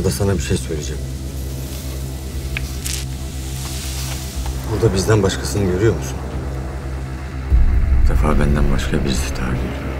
Burada sana bir şey söyleyeceğim. Burada bizden başkasını görüyor musun? Bu defa benden başka birisi daha geliyor.